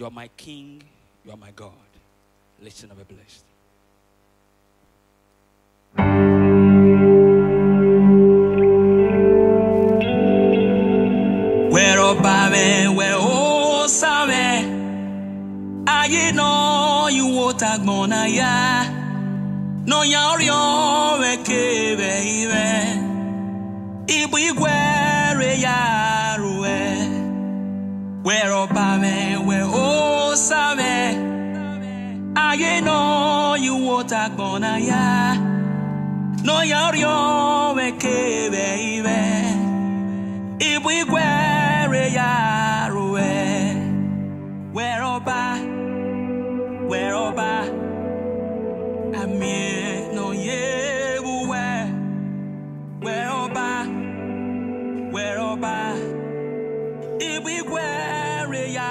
You are my King. You are my God. Listen and be blessed. Where obame, where you no baby. Where obame, where aye no you wota gbona ya, no ya orio we ke baby. Ibu igwere ya ruwe Where oba Where oba Amie no ye buwe Where oba Where oba Ibu igwere ya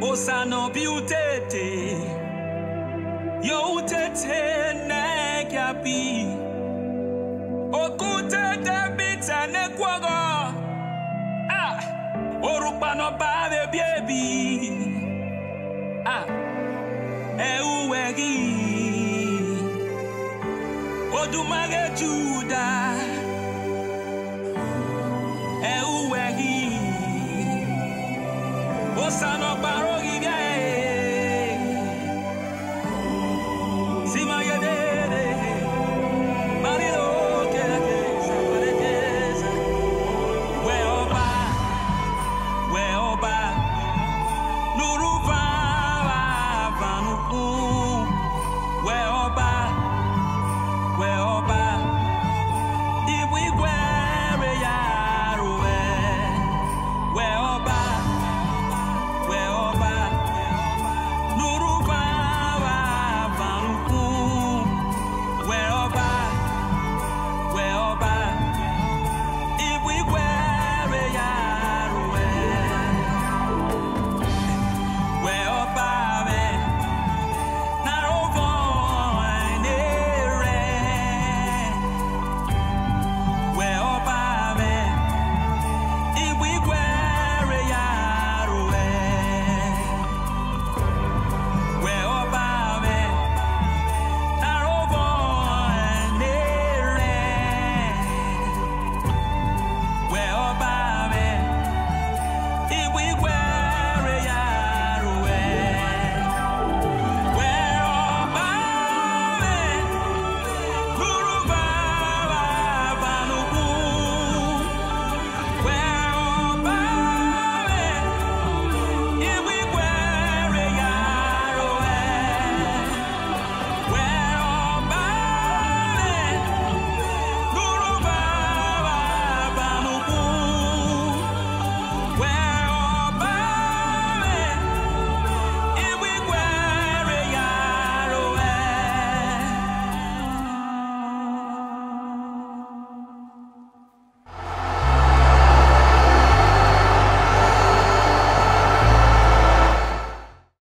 Osano biutete. Yo utete ne kapi Okute debita ne kwago Ah Orupa no babe biebi. Ah Ewegi Odumage Judah